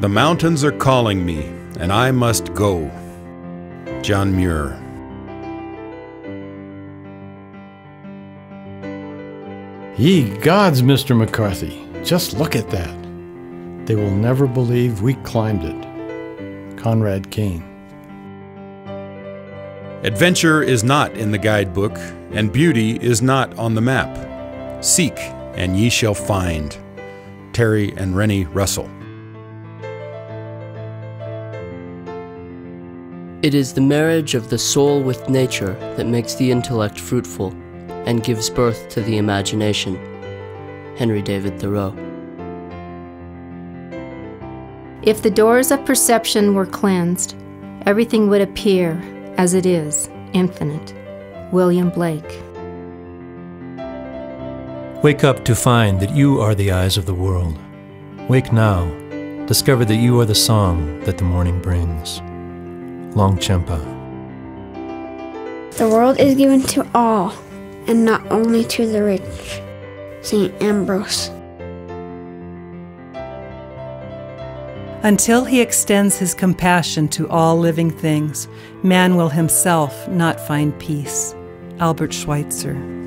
The mountains are calling me, and I must go. John Muir. Ye gods, Mr. MacCarthy, just look at that. They will never believe we climbed it. Conrad Kain. Adventure is not in the guidebook, and beauty is not on the map. Seek, and ye shall find. Terry and Renny Russell. It is the marriage of the soul with nature that makes the intellect fruitful and gives birth to the imagination. Henry David Thoreau. If the doors of perception were cleansed, everything would appear as it is, infinite. William Blake. Wake up to find that you are the eyes of the world. Wake now. Discover that you are the song that the morning brings. Longchenpa. The world is given to all, and not only to the rich. St. Ambrose. Until he extends his compassion to all living things, man will himself not find peace. Albert Schweitzer.